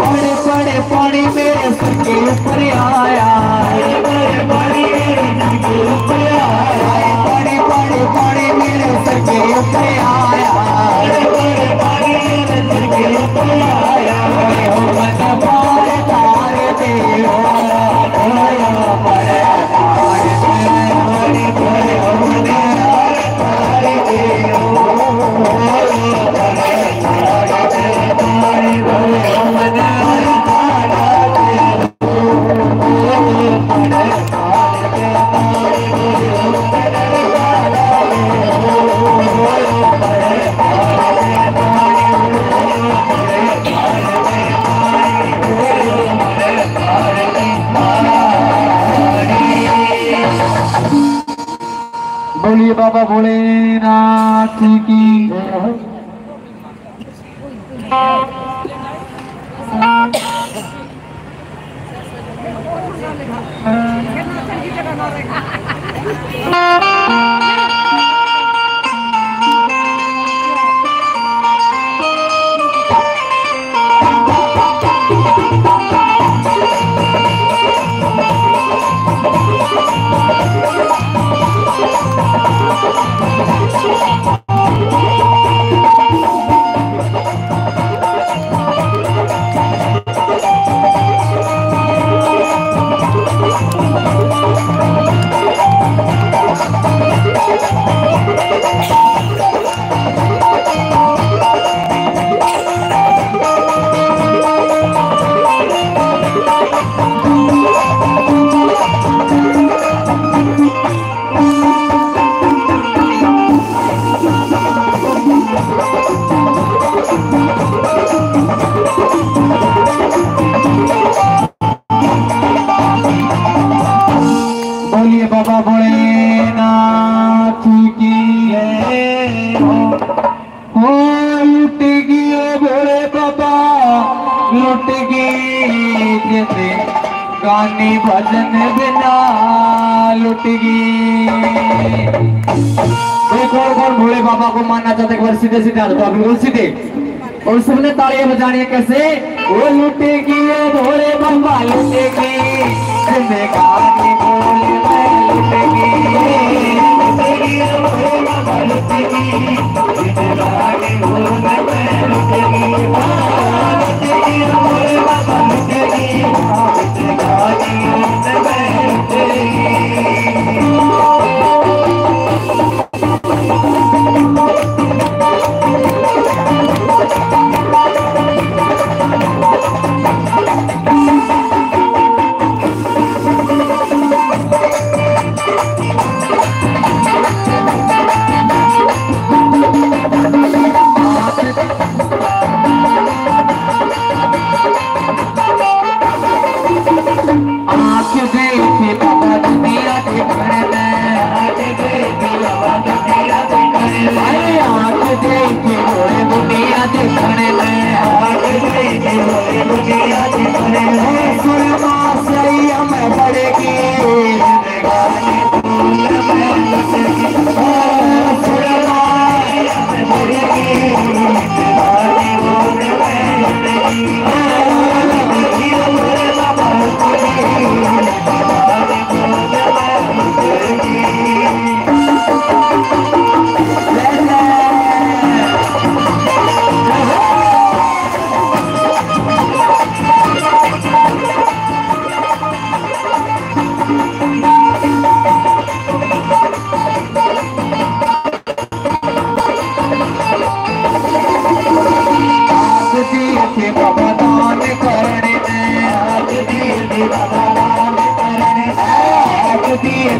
पड़े पड़े पानी मेरे सर के ऊपर आया। है बोलिए बाबा भोलेनाथ की। गाने भजन बिना लुट गई कोई कौन कौन भोले बाबा को मानना चाहते एक बार सीधे सीधे हाथ उठाओ, बिल्कुल सीधे। और सबने तालियाँ बजानी है कैसे? वो लुटेगी भोले बाबा लुटेगी। मैं लुटेगी। लुटेगी भोले बाबा लुटेगी।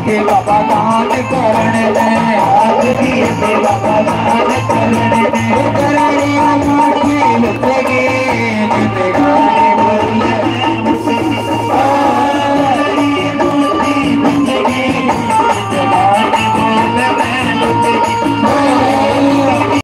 दिए बाबा दान करने हाथ दिए बाबा दान करने